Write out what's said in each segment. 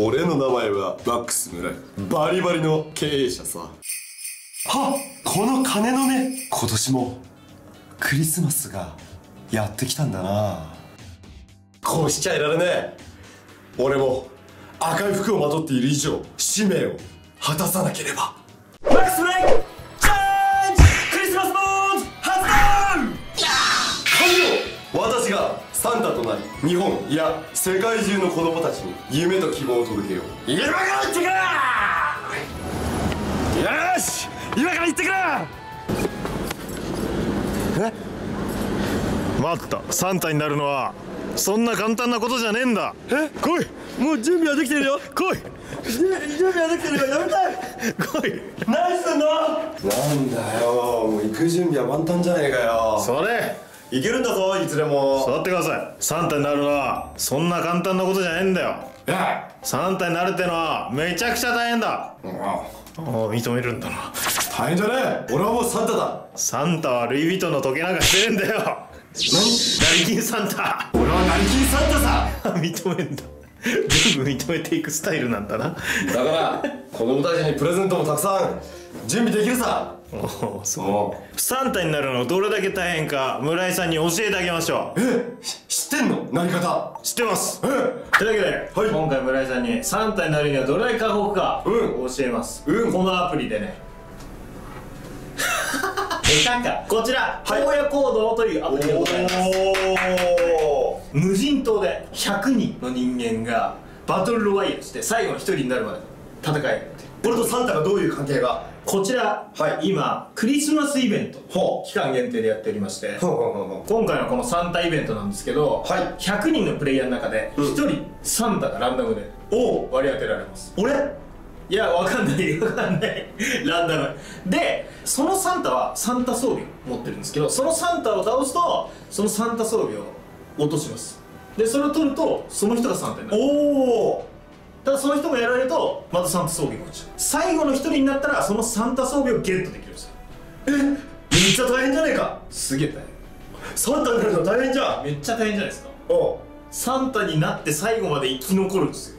俺の名前はマックス村。井バリバリの経営者さ。はこの金のね今年もクリスマスがやってきたんだな。こうしちゃいられねえ。俺も赤い服をまとっている以上使命を果たさなければ。マックス村井サンタとなり日本いや世界中の子供たちに夢と希望を届けよう。今から行ってくれ!よし!今から行ってくれ待ったサンタになるのはそんな簡単なことじゃねえんだ。え?来い!もう準備はできてるよ。来い!準備はできてるよ。やめた。い 来い!何すんの?なんだよもう行く準備は満タンじゃねえかよ。それいけるんだぞいつでも。座ってください。サンタになるのはそんな簡単なことじゃねえんだよ。えサンタになるってのはめちゃくちゃ大変だ。あああ認めるんだな。大変じゃねえ。俺はもうサンタだ。サンタはルイ・ヴィトンの時計なんかしてねえんだよ。何？成金サンタ。俺は成金サンタさ。認めんだ。全部認めていくスタイルなんだな。だから子供たちにプレゼントもたくさん準備できるさ おおそうおサンタになるのどれだけ大変か村井さんに教えてあげましょう。えし知ってんの？なり方？知ってます。え？というわけで、はい。今回村井さんにサンタになるにはどれだけ過酷かうん。教えます、うん。このアプリでね。えなんかこちらはい。荒野行動というアプリでございます。お無人島で100人の人間がバトルロワイヤルして最後の1人になるまで戦いう。俺とサンタがどういう関係が？こちら、はい。今クリスマスイベントほ期間限定でやっておりまして今回のこのサンタイベントなんですけど、はい。100人のプレイヤーの中で1人サンタがランダムで割り当てられます。俺？いやわかんない。わかんない。ランダム。でそのサンタはサンタ装備を持ってるんですけどそのサンタを倒すとそのサンタ装備を落とします。でそれを取るとその人がサンタになる。おおただその人がやられるとまたサンタ装備が落ちちゃう。最後の一人になったらそのサンタ装備をゲットできるんですよ。え？めっちゃ大変じゃねえか。すげえ大サンタになるの大変じゃん。変めっちゃ大変じゃないですか。おう。サンタになって最後まで生き残るんですよ。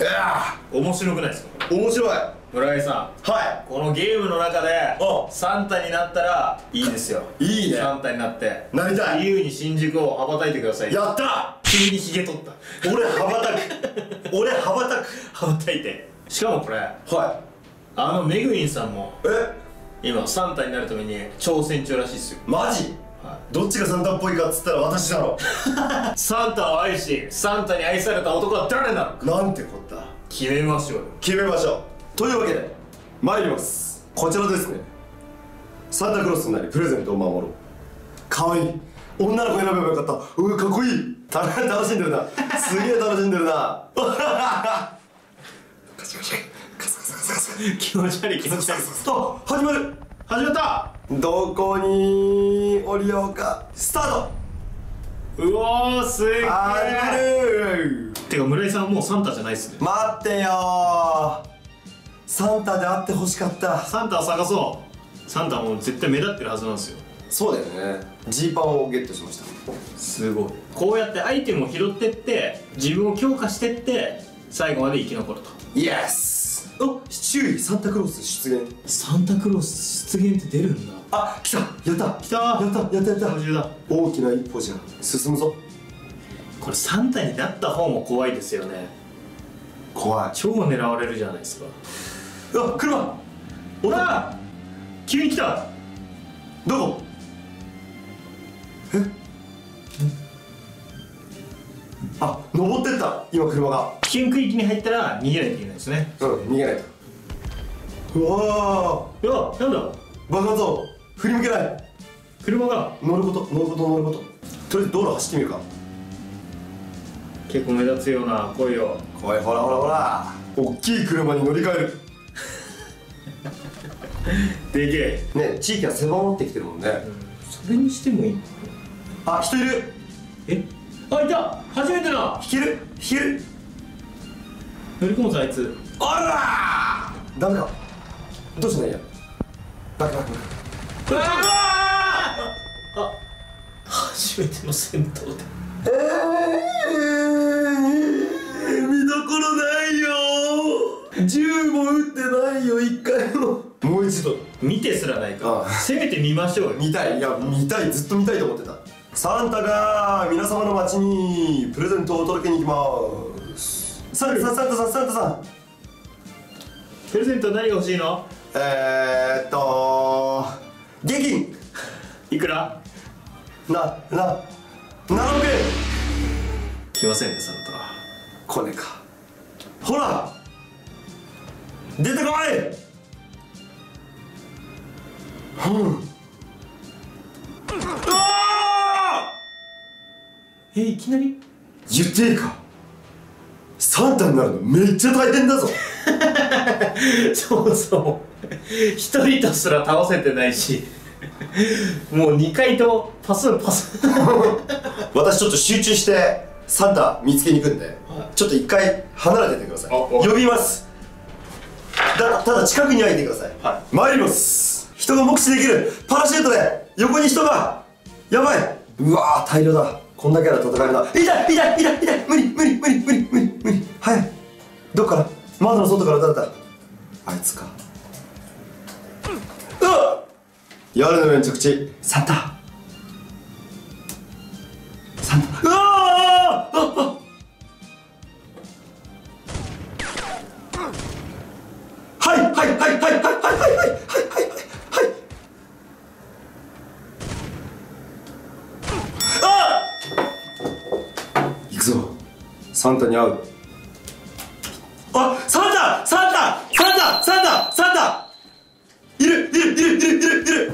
いや面白くないですか？面白い。は村井さん。い。このゲームの中でおサンタになったらいいですよ。いいね。サンタになって。なりたい。自由に新宿を羽ばたいてください。やった急にヒゲ取った。俺羽ばたく俺羽ばたく羽ばたいて。しかもこれはあのメグインさんもいえ？今サンタになるために挑戦中らしいですよ。マジ？はどっちがサンタっぽいかっつったら私だろ。サンタを愛しサンタに愛された男は誰なのか。なんてこった？決めましょうよ。決めましょう。というわけで参ります。こちらですね。サンタクロースになりプレゼントを守ろう。かわい。い女の子選べばよかった。うわかっこいい。た楽しんでるなすげえ楽しんでるな。気持ち悪い気持ち悪い。あ始まる。始まった。どこに降りようか。スタート。うおーすげえ。る。てか村井さんもうサンタじゃないっすね。待ってよ。ーサンタで会ってほしかった。サンタを探そう。サンタはもう絶対目立ってるはずなんですよそうだよね。ジーパンをゲットしました。すごい。こうやってアイテムを拾ってって自分を強化してって最後まで生き残ると。イエスあ周囲サンタクロース出現。サンタクロース出現って出るんだ。あ来た！やった！来た！やった！やった！やった！補充だ。大きな一歩じゃ進むぞ。これサンタになった方も怖いですよね。怖い。超狙われるじゃないですか。あ車！ほら！急に来た！どこ？え？あ登ってった今車が。危険区域に入ったら逃げないといけないですね。うん逃げないと。うわいやなんだ？ー爆発音。振り向けない。車が。乗ること乗ること乗ること。とりあえず道路走ってみるか。結構目立つような声を。怖いほらほらほら。大きい車に乗り換える。でけえ。ね地域は狭まってきてるもんね。それにしてもいいあ人いる。え？あいた。初めてだ。引ける引ける。乗り込むぞあいつ。あらー。ダメだ。どうしないや。バックバックバあ初めての戦闘で。えー、見どころないよ。銃も撃ってないよ一回も。もう一度見てすらないから。せめて見ましょうよ。見たい。いや見たい。ずっと見たいと思ってたサンタが皆様の町にプレゼントを届けに行きます。サンタさんサンタさんサンタさんプレゼント何が欲しいの？えー、っと現金。いくら？なな7億円？来ませんねサンこれか。ほら出てこい！うんえいきなり？ー言っていいか？サンタになるのめっちゃ大変だぞ。そうそう。一人とすら倒せてないし。もう2回とパスパス 私ちょっと集中してサンタ見つけに行くんで、ちょっと一回離れててください。呼びます。だただ近くにはいてください、は参ります。人が目視できる。パラシュートで。横に人が。やばい。うわー大量だこんだけなら戦えるな痛い痛い痛い痛い無理無理無理無理無理無理。早い。どっから？窓の外から誰だあいつか。うわっ！夜の上に着地。サンタ。サンタ。うわに会う。あサンタサンタサンタサンタサンタ。いるいるいるいるいるいる。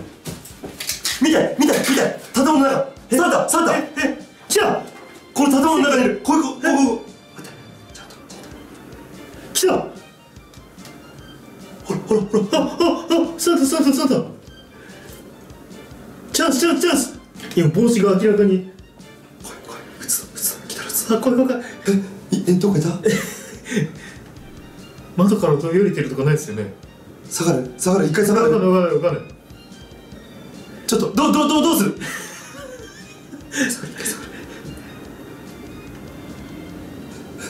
見て見て見て。建物の中。サンタサンタ。ええ。来た。この建物の中にいる。こういうこうこう来た。ほらほらほら。あああサンタサンタサンタ。チャンスチャンスチャンス。今帽子が明らかに。怖い怖い。撃つぞ撃つぞ来たら撃つぞあ怖い怖い怖いえいえどこいた？窓から飛び降りてるとかないですよね。下がる。下がる。一回下がる。ちょっとどうどうどうどうする？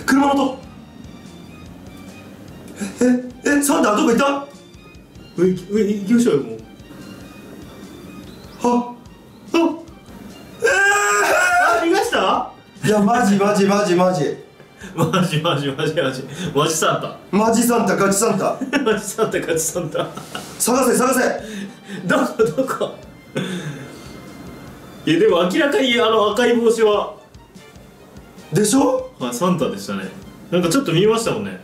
車の音。えええサンタどこ行った？上上行きましょうよもう。あああ見ました？いやマジマジマジマジマジマジマジマジマジサンタ。マジサンタガチサンタ。マジサンタガチサンタ。探せ探せ。どこどこ？いやでも明らかにあの赤い帽子は。でしょ？はいサンタでしたね。なんかちょっと見えましたもんね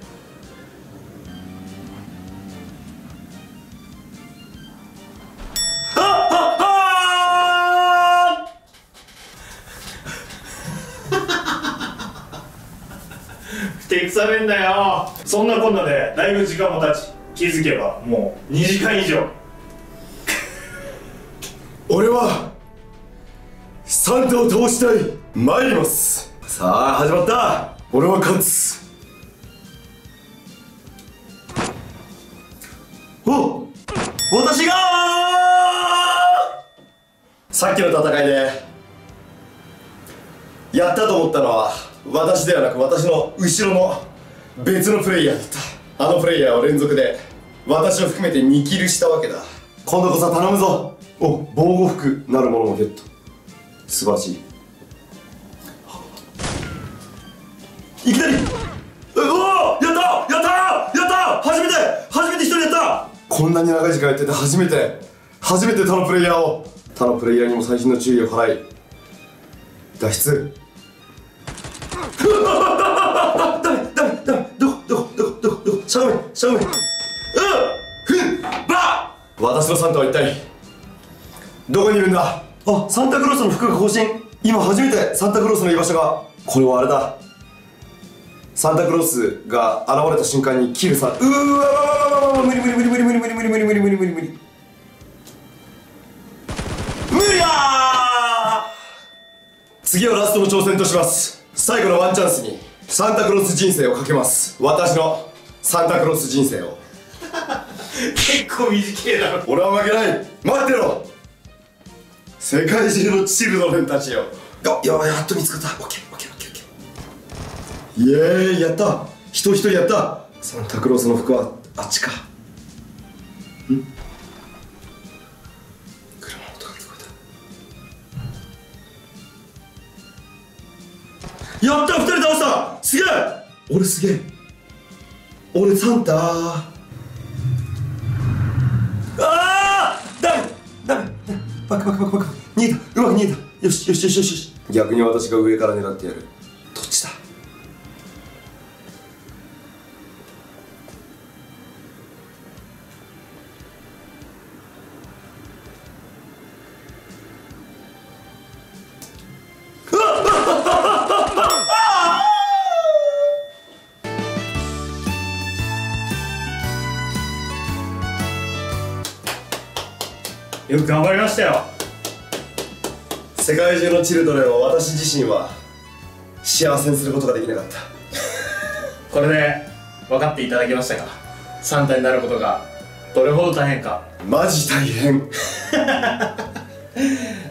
されんだよ。そんなこんなでだいぶ時間も経ち気づけばもう2時間以上。俺はサンタを倒したい。参ります。さあ始まった。俺は勝つ。お私がさっきの戦いでやったと思ったのは私ではなく私の後ろの別のプレイヤーだった。あのプレイヤーを連続で私を含めて2キルしたわけだ。今度こそ頼むぞ。お防護服なるものもゲット。素晴らしい。いきなり。うおやったやったやった初めて初めて一人やった。こんなに長い時間やってて初めて初めて他のプレイヤーを。他のプレイヤーにも細心の注意を払い脱出。こしゃがめしゃがめうふん。ば。私のサンタは一体どこにいるんだ？あサンタクロースの服が更新今初めてサンタクロースの居場所が。これはあれだ。サンタクロースが現れた瞬間にキルさうーわわ無理無理無理無理無理無理無理無理無理無理無理無理。無理だ次はラストの挑戦とします。最後のワンチャンスにサンタクロース人生をかけます。私のサンタクロース人生を。結構短いだろ。俺は負けない。待ってろ。世界中のチルドレンたちよ。あやばいやっと見つかった。オッケーオッケーオッケーオッケー。イエーイやった。人一人やった。サンタクロースの服はあっちか。ん？車の音が聞こえた。やった二人倒した。すげえ。俺すげえ俺サンタ。ああダメダメバカバカバカバカ。逃げた。うまく逃げた。よしよしよしよしよし。逆に私が上から狙ってやるよく頑張りましたよ。世界中のチルドレンを私自身は幸せにすることができなかった。これで分かっていただけましたか？サンタになることがどれほど大変か。マジ大変。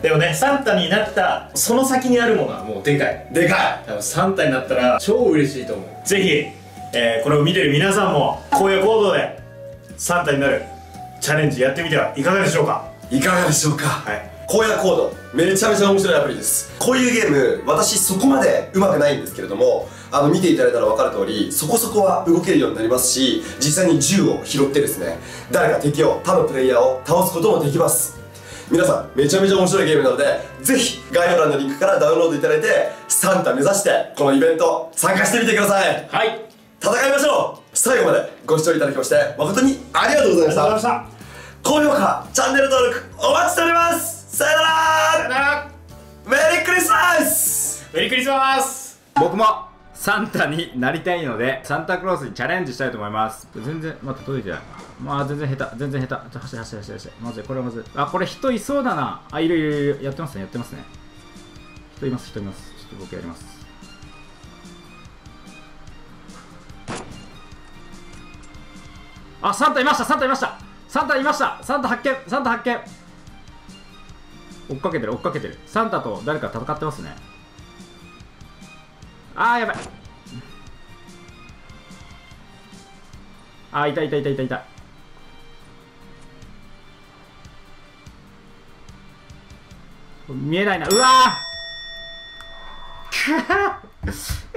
でもねサンタになったその先にあるものはもうでかい。でか多分サンタになったら超嬉しいと思う。ぜひ、えーこれを見てる皆さんも荒野行動でサンタになるチャレンジやってみてはいかがでしょうか？いいかがでしょうか？はい。荒野コードめちゃめちゃ面白いアプリです。こういうゲーム私そこまで上手くないんですけれどもあの見ていただいたら分かる通りそこそこは動けるようになりますし実際に銃を拾ってですね誰か敵を他のプレイヤーを倒すこともできます。皆さんめちゃめちゃ面白いゲームなのでぜひ概要欄のリンクからダウンロードいただいてサンタ目指してこのイベント参加してみてください。はい。戦いましょう。最後までご視聴いただきまして誠にありがとうございました。ありがとうございました高評価チャンネル登録お待ちしております。さよなさよならら。メリークリスマス。メリークリスマス。僕も。サンタになりたいのでサンタクロースにチャレンジしたいと思います。全然待って届いてない。まあ全然下手。全然下手。ちょ走れ走れ走れ走れ。まずいこれはまずい。あこれ人いそうだな。あいるいるいる。やってますねやってますね。人います人います。ちょっと僕やります。あサンタいましたサンタいましたサンタいました。サンタ発見。サンタ発見。追っかけてる追っかけてる。サンタと誰か戦ってますね。あーやばい。あーいたいたいたいたいた。見えないな。うわー。あー悔しい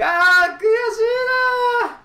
なー。